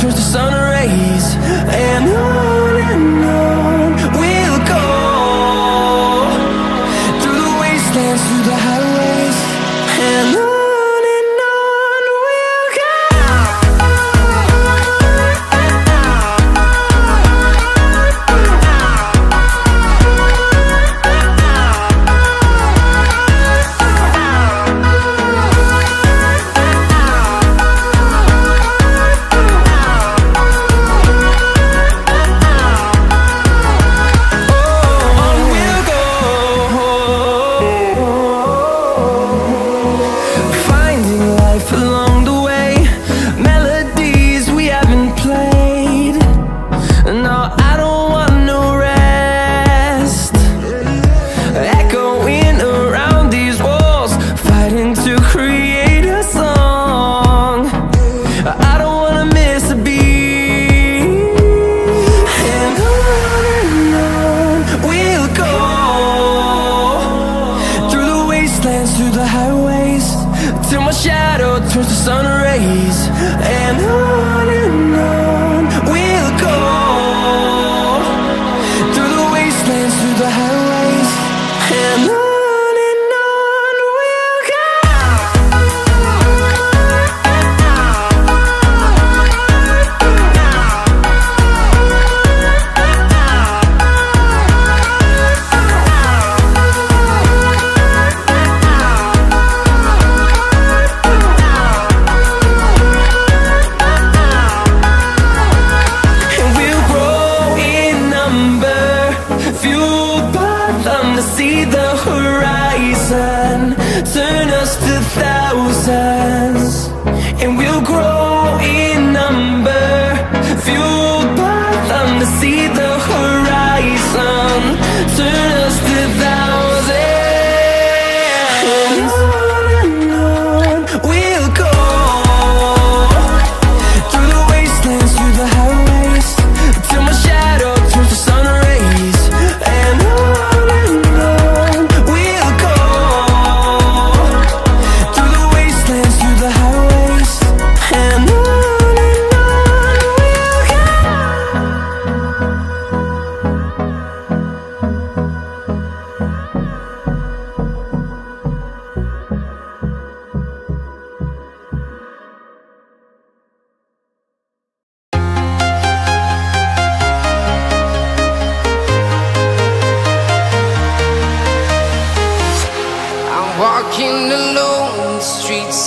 through the sun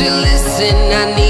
to listen. I need.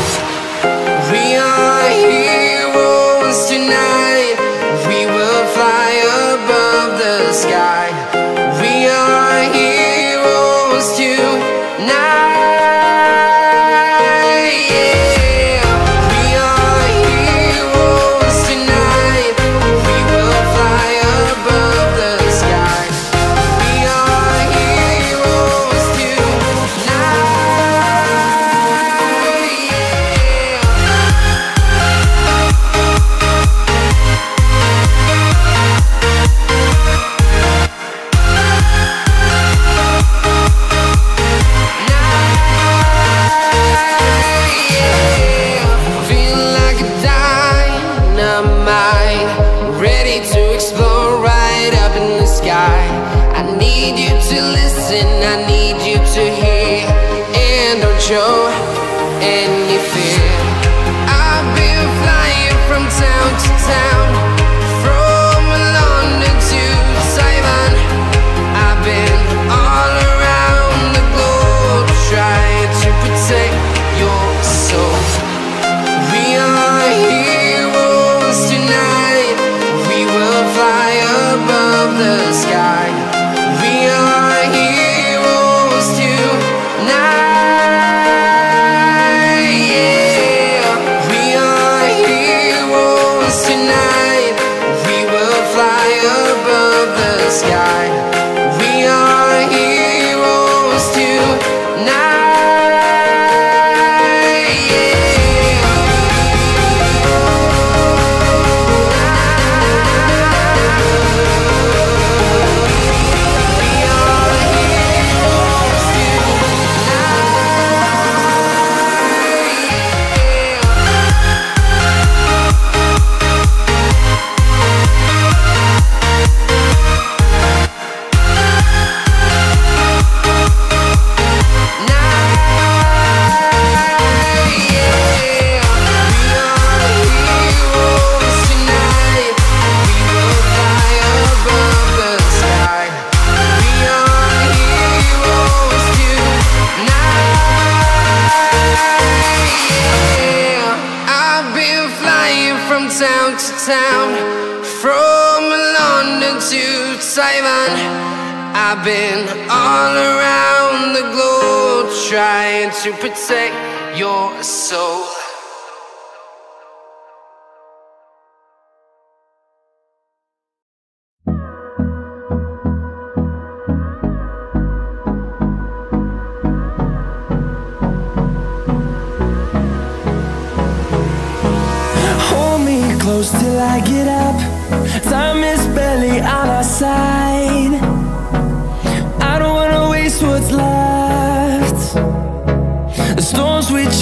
I've been all around the globe trying to protect your soul. Hold me close till I get up. Time is barely on our side.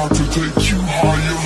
about to take you higher.